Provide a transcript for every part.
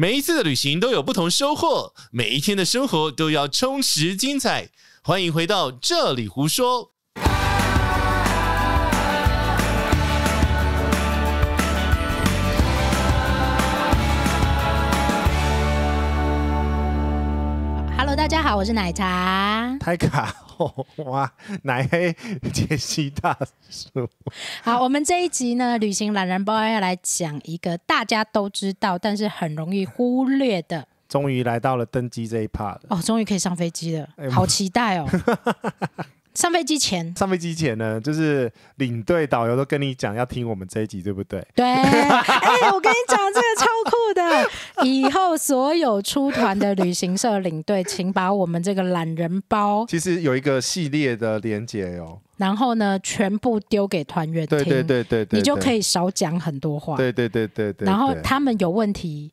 每一次的旅行都有不同收获，每一天的生活都要充实精彩。欢迎回到这里胡说。家好，我是奶茶。太卡哦，哇，奶黑杰西大叔，好，我们这一集呢，旅行懒人包要来讲一个大家都知道，但是很容易忽略的终于来到了登机这一 part 了。哦，终于可以上飞机了哎，好期待哦！上飞机前，上飞机前呢，就是领队导游都跟你讲要听我们这一集，对不对？对，哎、我跟你讲，这个超酷的。以后所有出团的旅行社领队，请把我们这个懒人包，其实有一个系列的连接哦。然后呢，全部丢给团员听，对对对对对，你就可以。少讲很多话。对对对对对。然后他们有问题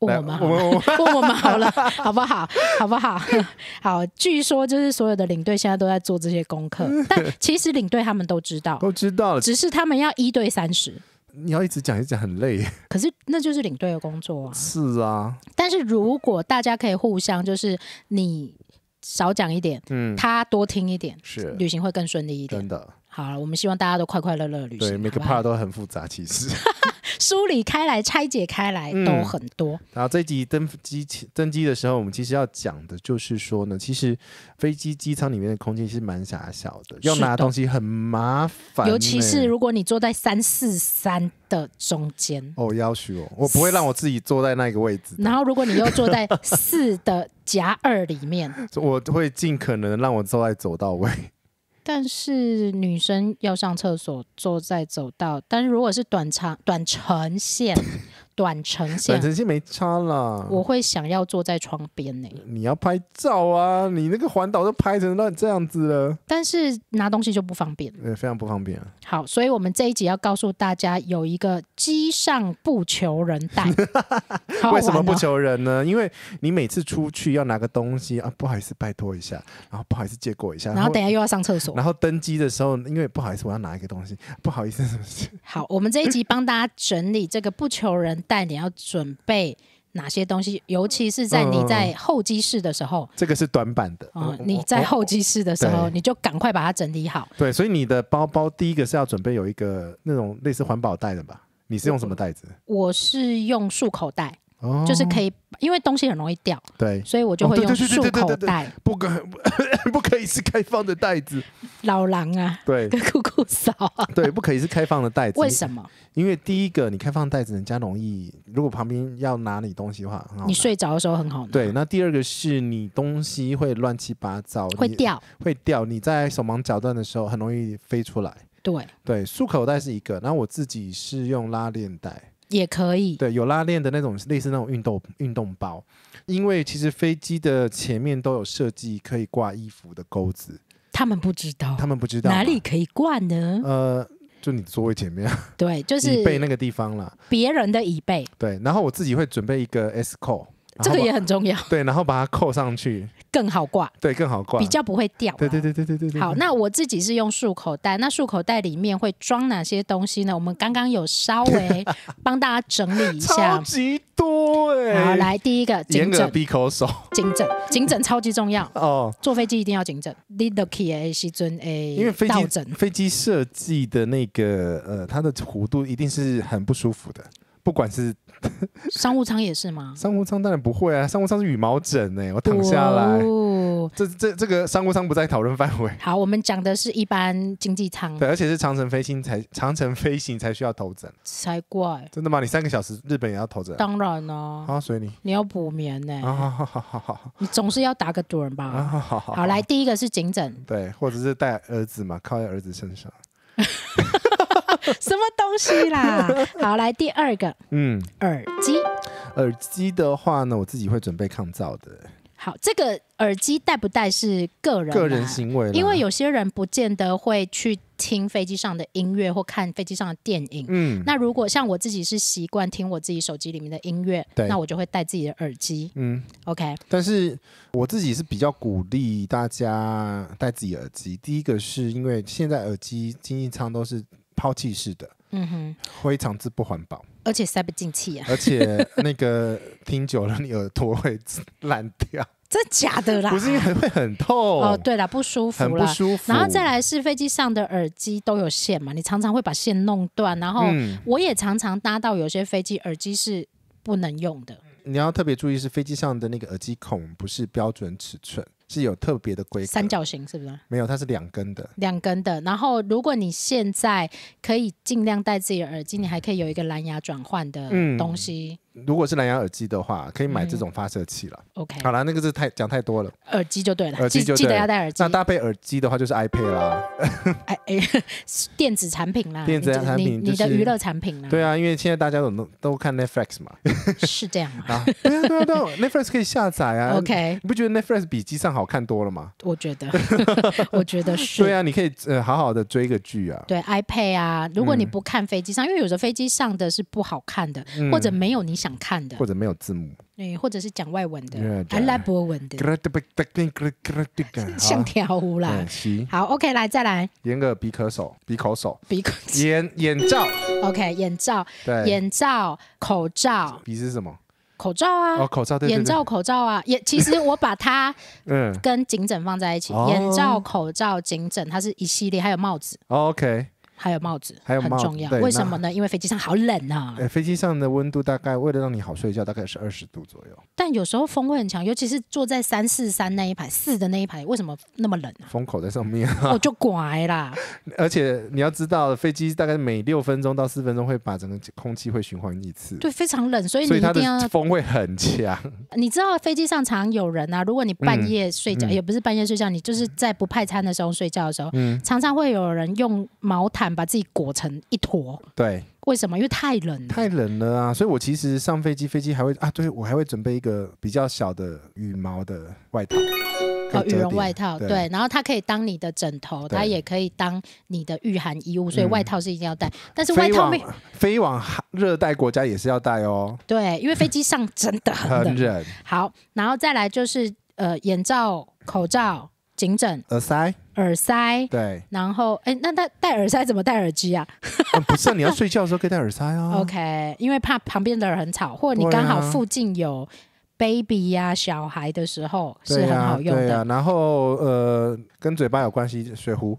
问我们好了，问我们好了，好不好？好不好？好，据说就是所有的领队现在都在做这些功课，但其实领队他们都知道，都知道了，只是他们要一对三十。你要一直讲一直讲很累。可是那就是领队的工作啊。是啊，但是如果大家可以互相，就是你少讲一点，嗯，他多听一点，是旅行会更顺利一点真。的。好了，我们希望大家都快快乐乐地旅行。对，每个 part 都很复杂，其实。梳理开来、拆解开来嗯。都很多。然后这集登机登机的时候，我们其实要讲的就是说呢，其实飞机机舱里面的空间是蛮狭小的，要拿东西很麻烦呢，尤其是如果你坐在三四三的中间，哦，要求哦，我不会让我自己坐在那个位置，然后如果你又坐在四的夹二里面，我会尽可能让我坐在走道位。但是女生要上厕所坐在走道，但是如果是短长短程线，短程线短，程线没差啦，我会想要坐在窗边呢。你要拍照啊，你那个环岛都拍成乱这样子了，但是拿东西就不方便。对，非常不方便啊。好，所以我们这一集要告诉大家，有一个机上不求人带，好好为什么不求人呢？因为你每次出去要拿个东西啊，不好意思，拜托一下，然后不好意思借过一下，然后等下又要上厕所。然后登机的时候，因为不好意思，我要拿一个东西，不好意思，是不是？好，我们这一集帮大家整理这个不求人带，你要准备哪些东西，尤其是在你在候机室的时候，这个是短板的。嗯、你在候机室的时候，你就赶快把它整理好。对，所以你的包包第一个是要准备有一个那种类似环保袋的吧？你是用什么袋子？我是用束口袋，哦就是可以，因为东西很容易掉，对，所以我就会用束口袋。不可 不可以是开放的袋子，老狼啊，对跟酷酷嫂啊，对，不可以是开放的袋子。为什么？因为第一个，你开放袋子，人家容易，如果旁边要拿你东西的话，你睡着的时候很好拿，对，那第二个是你东西会乱七八糟，会掉。会掉。你在手忙脚乱的时候，很容易飞出来。对，对，束口袋是一个，然后我自己是用拉链袋，也可以。对，有拉链的那种，类似那种运动运动包。因为其实飞机的前面都有设计可以挂衣服的钩子，他们不知道他们不知道哪里？可以挂呢？呃，就你座位前面啊，对，就是 椅背那个地方啦。别人的椅背，对，然后我自己会准备一个 S 扣，然这个也很重要，对，然后把它扣上去，更好挂，对，更好挂。比较不会掉啊。对对对对对对对。好，那我自己是用束口袋，那束口袋里面会装哪些东西呢？我们刚刚有稍微 帮大家整理一下超下。级多哎、好，来第一个颈眼耳枕，鼻口手颈枕，颈枕超级重要。哦，坐飞机一定要颈枕，你的 key 诶，西尊诶，因为飞机倒枕飞机设计的那个呃，它的弧度一定是很不舒服的。不管是 商务舱也是吗？商务舱，当然不会啊，商务舱是羽毛枕哎、我躺下来，哦这这这个商务舱不在讨论范围。好，我们讲的是一般经济舱对，而且是长城飞行才长城飞行才需要头枕，才怪。真的吗？你三个小时日本也要头枕啊？当然哦。啊，随你你要补眠呢，啊，好好好好好你总是要打个盹啊，吧。好好好好，来，第一个是颈枕，对，或者是带儿子嘛，靠在儿子身上。什么东西啦？好，来第二个嗯，耳机。耳机的话呢，我自己会准备抗噪的，好，这个耳机戴不戴是个人、啊、个人行为，因为有些人不见得会去听飞机上的音乐或看飞机上的电影。嗯那如果像我自己是习惯听我自己手机里面的音乐，对那我就会戴自己的耳机。嗯，OK，但是我自己是比较鼓励大家戴自己耳机。第一个是因为现在耳机经济舱都是抛弃式的，嗯哼，非常之不环保。而且塞不进气啊，而且那个听久了你耳朵会烂掉，真假的啦？不是因为会很痛哦，对了，不舒服很不啦。舒服。然后再来是飞机上的耳机都有线嘛，你常常会把线弄断，然后嗯，我也常常搭到有些飞机耳机是不能用的。你要特别注意是飞机上的那个耳机孔不是标准尺寸，是有特别的规格。三角形是不是？没有，它是两根的。两根的，然后如果你现在可以尽量戴自己的耳机，你还可以有一个蓝牙转换的嗯东西。如果是蓝牙耳机的话，可以买嗯这种发射器了。OK，好了，那个是太讲太多了。耳机就对了，耳机记记得就对了要戴耳机那。搭配耳机的话，就是 iPad 啦。哎哎，电子产品啦，电子产品就是你你的娱乐产品啦，对啊，因为现在大家都都看 Netflix 嘛。是这样啊。啊，对啊，对啊，对啊，Netflix 可以下载啊。OK，你不觉得 Netflix 比机上好看多了吗？我觉得，我觉得是。对啊，你可以呃好好的追个剧啊。对 iPad 啊，如果你嗯不看飞机上，因为有的飞机上的是不好看的，嗯或者没有你想看的。或，者没有字幕。对，或者是讲外文的对、阿拉伯文的，像好跳舞啦好，OK，来再来。眼耳鼻口手，鼻口手，鼻口眼眼罩，，OK，眼罩、对，眼罩、口罩、鼻是什么？口罩啊，哦，口罩，对。眼罩、口罩啊，也其实我把它 嗯。跟颈枕放在一起，哦。眼罩、口罩、颈枕，它是一系列，还有帽子，哦，OK。还有帽子，还有帽子很重要。对为什么呢？因为飞机上好冷啊，呃，飞机上的温度大概为了让你好睡觉，大概是二十度左右。但有时候风会很强，尤其是坐在三四三那一排，四的那一排，为什么那么冷啊？风口在上面，我就拐啦，而且你要知道，飞机大概每六分钟到四分钟会把整个空气会循环一次，对，非常冷，所以所以它你一定要的风会很强。你知道飞机上常有人啊，如果你半夜睡觉，嗯也不是半夜睡觉，你就是在不派餐的时候睡觉的时候，嗯，常常会有人用毛毯把自己裹成一坨。对，为什么？因为太冷了。太冷了啊！所以我其实上飞机，飞机还会啊，对我还会准备一个比较小的羽毛的外套，哦，羽绒外套，对对，然后它可以当你的枕头，它也可以当你的御寒衣物，所以嗯外套是一定要带。但是外飞往套没飞往热带国家也是要带哦，对，因为飞机上真的。很冷。好，然后再来就是呃眼罩、口罩、颈枕、耳塞，耳塞。对，然后，哎，那他戴耳塞怎么戴耳机啊啊 不是啊你要睡觉的时候可以戴耳塞啊。OK，因为怕旁边的人很吵，或者你对刚好啊附近有 baby 呀、小孩的时候是很好用的。对啊，然后呃，跟嘴巴有关系，水壶，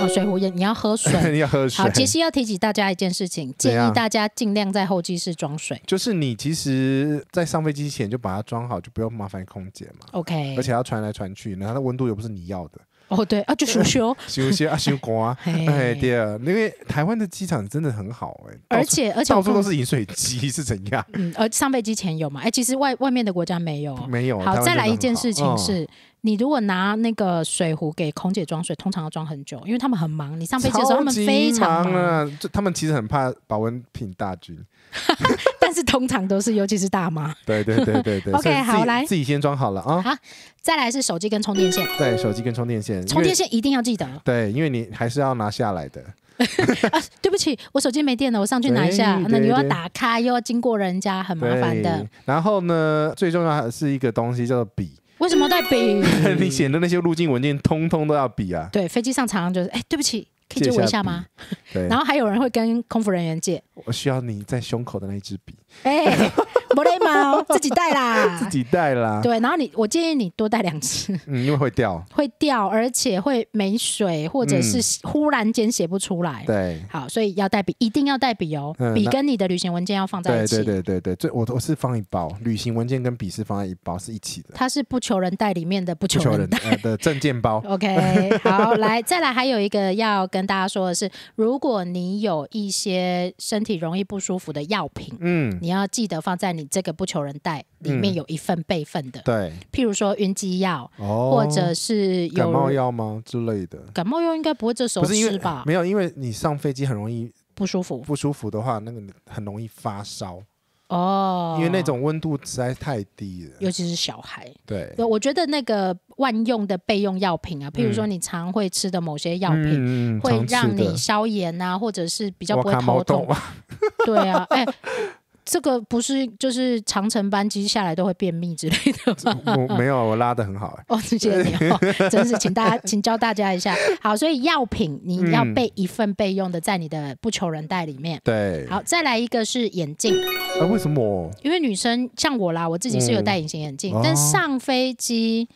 哦，水壶也你要喝水。你要喝水好，。杰西要提醒大家一件事情，建议大家尽量在候机室装水。就是你其实，在上飞机前就把它装好，就不用麻烦空姐嘛。OK，而且要传来传去，然后它的温度又不是你要的，哦对啊，就羞羞，修些啊修光，嘿哎对啊，因为台湾的机场真的很好哎，而且而且我到处都是饮水机是怎样？嗯，而上飞机前有嘛？哎，其实外外面的国家没有哦。没有。好，再来一件事情嗯是，你如果拿那个水壶给空姐装水，通常要装很久，因为他们很忙。你上飞机的时候，他们非常忙啊，就他们其实很怕保温品大军。但是通常都是，尤其是大妈。对对对对对 OK，好来自己先装好了啊。好再来是手机跟充电线，对，手机跟充电线，充电线一定要记得。对，因为你还是要拿下来的。啊，对不起，我手机没电了，我上去拿一下。那你又要打开，又要经过人家，很麻烦的。。然后呢，最重要的是一个东西叫做笔，为什么带笔？你写的那些入境文件通通都要笔啊。对，飞机上常常就是，哎，对不起，可以借借我一下吗？对，然后还有人会跟空服人员借，我需要你在胸口的那一支笔，哎，没礼貌，自己带啦。自己带啦。对，然后你，我建议你多带两只，嗯，因为会掉。会掉，而且会没水，或者是忽然间写不出来。嗯对。好，所以要带笔，一定要带笔哦。嗯笔跟你的旅行文件要放在一起。对对对对对，这我我是放一包，旅行文件跟笔是放在一包，是一起的。它是不求人带里面的不不求人求人带。呃的证件包，OK，好，来，再来，还有一个要跟大家说的是，如果你有一些身体容易不舒服的药品，嗯，你要记得放在你这个不求人带里面嗯。有一份备份的，对，譬如说晕机药，哦，或者是有感冒药吗？之类的？感冒药应该不会这时候吃吧？没有，因为你上飞机很容易不舒服。不舒服的话，那个很容易发烧，哦，因为那种温度实在太低了。尤其是小孩。对，对我觉得那个万用的备用药品啊，譬如说你常会吃的某些药品，嗯会让你消炎啊，或者是比较不会头痛。对啊，哎、这个不是就是长程班机下来都会便秘之类的吗？我没有，我拉的很好、哎哦，谢谢你哦，真是请大家请教大家一下。好，所以药品你要嗯备一份备用的在你的不求人袋里面。对，好，再来一个是眼镜，啊，为什么？因为女生像我啦，我自己是有戴隐形眼镜，嗯但哦上飞机。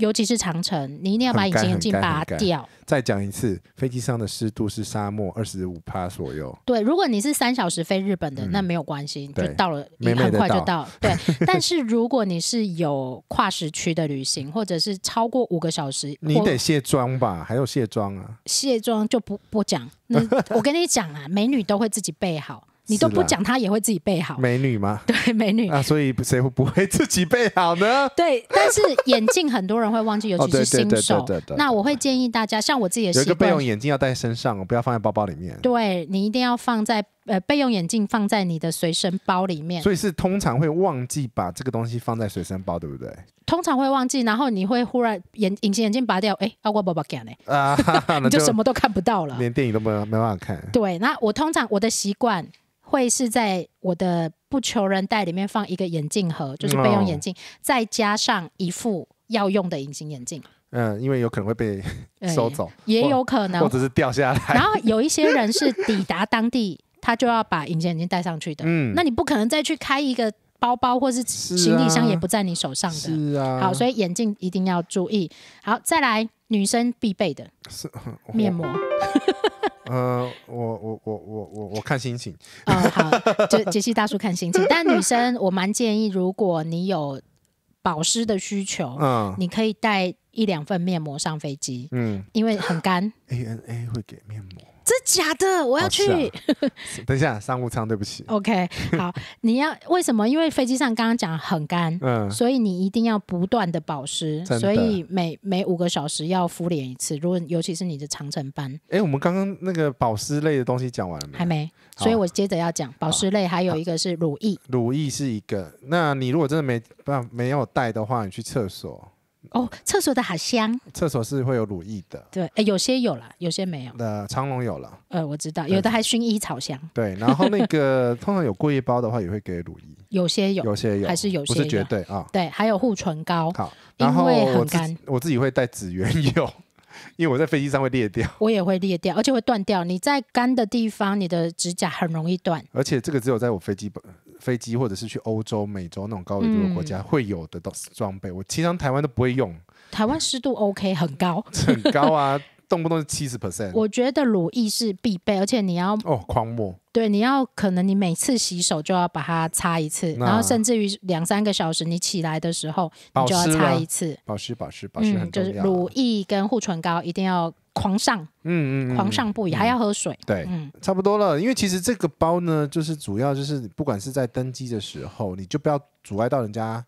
尤其是长城，你一定要把隐形眼镜拔掉。再讲一次，飞机上的湿度是沙漠二十五帕左右。对，如果你是三小时飞日本的，嗯那没有关系，就到了，美美很快就到。对，但是如果你是有跨时区的旅行，或者是超过五个小时，或你得卸妆吧？还有卸妆啊？卸妆就不不讲。那我跟你讲啊，美女都会自己备好，你都不讲，他也会自己备好。美女吗？对，美女。啊，所以谁会不会自己备好呢？对，但是眼镜很多人会忘记，尤哦其是新手。那我会建议大家，像我自己的习惯有一个备用，眼镜要带身上哦，不要放在包包里面。对你一定要放在呃备用眼镜放在你的随身包里面。所以是通常会忘记把这个东西放在随身包，对不对？通常会忘记，然后你会忽然眼隐形眼镜拔掉，哎，啊我爸爸干嘞，啊，哈哈 那你就什么都看不到了。连电影都没有没办法看。对，那我通常我的习惯会是在我的不求人袋里面放一个眼镜盒，就是备用眼镜，再加上一副要用的隐形眼镜，嗯，因为有可能会被哎收走，也有可能或能。者是掉下来。然后有一些人是抵达当地，他就要把隐形眼镜戴上去的，嗯那你不可能再去开一个包包或是是行李箱啊也不在你手上的。是啊，好，所以眼镜一定要注意。好，再来女生必备的是面膜。呃，我我我我我我看心情。啊，好，杰杰西大叔看心情。但女生我蛮建议，如果你有保湿的需求，嗯你可以带一两份面膜上飞机，嗯因为很干。，ANA 会给面膜。真假的？我要去。哦 等一下，商务舱，对不起。OK，好，你要为什么？因为飞机上刚刚讲很干。嗯，所以你一定要不断的保湿，所以每每五个小时要敷脸一次。如果尤其是你的长程班，哎，我们刚刚那个保湿类的东西讲完了没？还没，所以我接着要讲保湿类，还有一个是乳液。乳液是一个，那你如果真的没办没有带的话，你去厕所，哦，厕所的好香。厕所是会有乳液的。对，哎有些有了，有些没有。呃，长隆有了，呃，我知道，有的还薰衣草香，对，然后那个 通常有过夜包的话，也会给乳液，有些有，有些有，还是有些不是些。绝对啊。对，还有护唇膏，好，因然后为很我干我自己会带紫圆油，因为我在飞机上会裂掉，我也会裂掉，而且会断掉。你在干的地方，你的指甲很容易断。而且这个只有在我飞机飞机或者是去欧洲、美洲那种高纬度的国嗯家会有的东装备，我其实台湾都不会用，台湾湿度 OK 很高，很高啊，动不动是七十 percent。我觉得乳液是必备，而且你要哦，狂抹，对，你要可能你每次洗手就要把它擦一次，然后甚至于两三个小时你起来的时候，你就要擦一次。保湿、保湿、保湿很嗯，就重要。是乳液跟护唇膏一定要狂上，嗯嗯嗯，狂上不已，嗯还要喝水。对，嗯，差不多了。因为其实这个包呢，就是主要就是不管是在登机的时候，你就不要阻碍到人家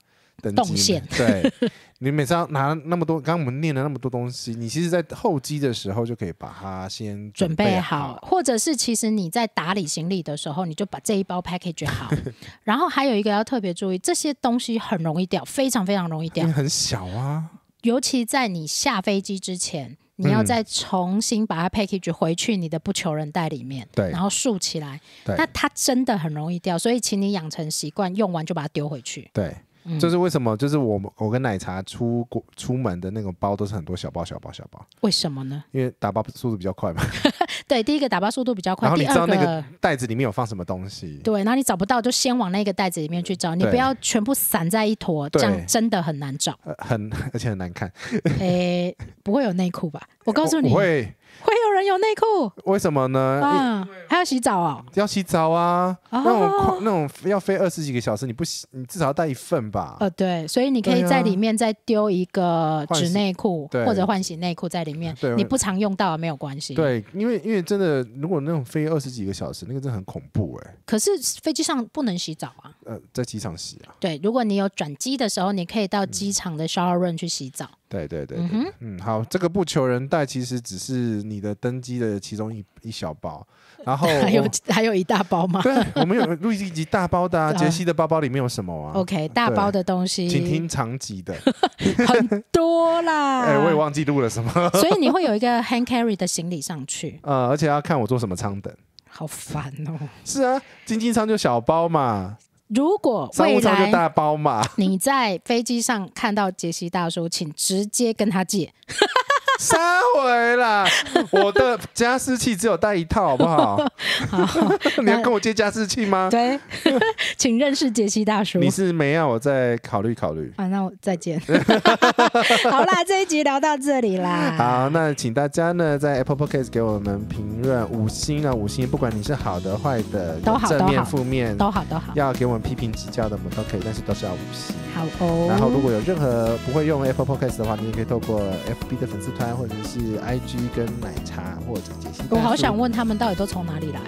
动线。对，你每次要拿那么多，刚刚我们念了那么多东西，你其实，在候机的时候就可以把它先准备备好，。或者是其实你在打理行李的时候，你就把这一包 package 好。然后还有一个要特别注意，这些东西很容易掉，非常非常容易掉很小啊，尤其在你下飞机之前。你要嗯再重新把它 package 回去你的不求人袋里面，对然后竖起来，对那它真的很容易掉，所以请你养成习惯，用完就把它丢回去。对，嗯就是为什么，就是我们我跟奶茶出国出门的那种包都是很多小包小包小包，为什么呢？因为打包速度比较快嘛。对，第一个打包速度比较快，然后你知道那个袋子里面有放什么东西，对，然后你找不到就先往那个袋子里面去找，你不要全部散在一坨，这样真的很难找。呃，很 而且很难看。诶，不会有内裤吧？我告诉你，会会有人有内裤为什么呢？啊，还要洗澡哦。要洗澡啊，那种那种要飞二十几个小时，你不洗，你至少要带一份吧？呃，对，所以你可以在里面再丢一个纸内裤或者换洗内裤在里面对，你不常用到没有关系。，对，因为因为真的，如果那种飞二十几个小时，那个真的很恐怖哎、可是飞机上不能洗澡啊。呃，在机场洗啊，对，如果你有转机的时候，你可以到机场的 shower room 去洗澡。对对对对，嗯哼嗯，好，这个不求人带其实只是你的登机的其中一一小包，然后还有还有一大包吗对，我们有录一集大包的啊，啊杰西的包包里面有什么啊？？OK，大包的东西请听长集的，很多啦。哎、我也忘记录了什么，所以你会有一个 hand carry 的行李上去。呃，而且要看我坐什么舱等，好烦哦。是啊，经济舱就小包嘛，如果商务未来舱就大包嘛。你在飞机上看到杰西大叔，请直接跟他借。杀回啦！我的加湿器只有带一套，好不好？好 你要跟我借加湿器吗？对，请认识杰西大叔。你是没要，我再考虑考虑。啊，那我再见。好啦，这一集聊到这里啦。好，那请大家呢在 Apple Podcast 给我们评论五星啊，五星，不管你是好的坏的，都好正面负面，都好都好，要给我们批评指教的，我们都可以，但是都是要五星。好哦。然后，如果有任何不会用 Apple Podcast 的话，你也可以透过 FB 的粉丝团，或者是 IG 跟奶茶，或者解析。我好想，问他们到底都从哪里来？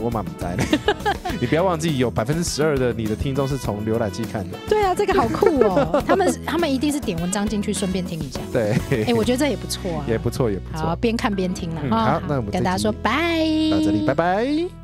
我满不在的。你不要忘记，有百分之十二的你的听众是从浏览器看的。对啊，这个好酷哦！他们他们一定是点文章进去，顺便听一下。对，哎，我觉得这也不错啊。也不错，也不好，错。边看边听了嗯。好那我们跟大家说拜。到这里，拜拜。